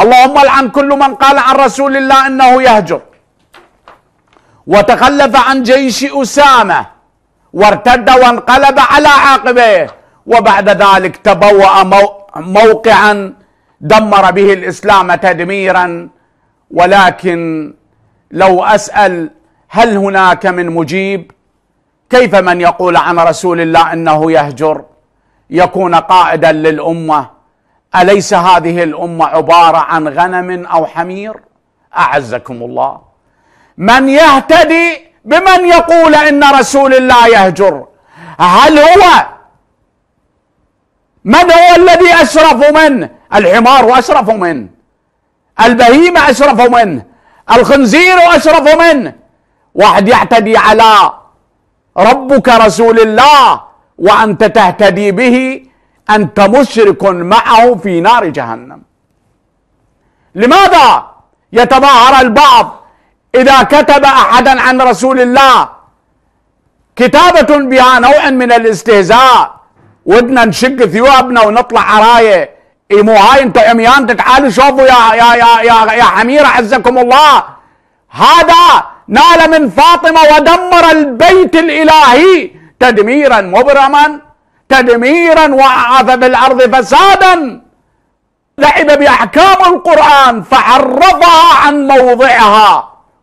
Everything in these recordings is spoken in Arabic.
اللهم لعن كل من قال عن رسول الله إنه يهجر. وتخلف عن جيش أسامة. وارتد وانقلب على عاقبيه وبعد ذلك تبوأ موقعا دمر به الإسلام تدميرا. ولكن لو أسأل هل هناك من مجيب؟ كيف من يقول عن رسول الله إنه يهجر؟ يكون قائدا للأمة. أليس هذه الأمة عبارة عن غنم أو حمير؟ أعزكم الله. من يهتدي بمن يقول إن رسول الله يهجر؟ هل هو من هو الذي أشرف منه الحمار أشرف منه البهيمة أشرف منه الخنزير أشرف منه واحد يعتدي على ربك رسول الله وأنت تهتدي به أنت مشرك معه في نار جهنم. لماذا يتظاهر البعض إذا كتب أحدا عن رسول الله كتابة بها نوع من الاستهزاء؟ ودنا نشق ثيابنا ونطلع عرايه اي مو هاي أنتم عميان تعالوا شوفوا يا يا يا يا, يا حميره عزكم الله. هذا نال من فاطمة ودمر البيت الإلهي تدميرا مبرما. تدميرا وعاث بالأرض فسادا. لعب بأحكام القرآن فعرضها عن موضعها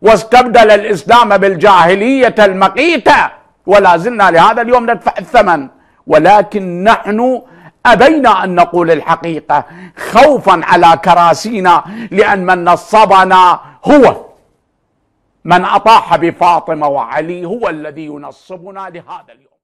واستبدل الإسلام بالجاهلية المقيتة. ولا زلنا لهذا اليوم ندفع الثمن. ولكن نحن ابينا أن نقول الحقيقة. خوفا على كراسينا لأن من نصبنا هو. من أطاح بفاطمة وعلي هو الذي ينصبنا لهذا اليوم.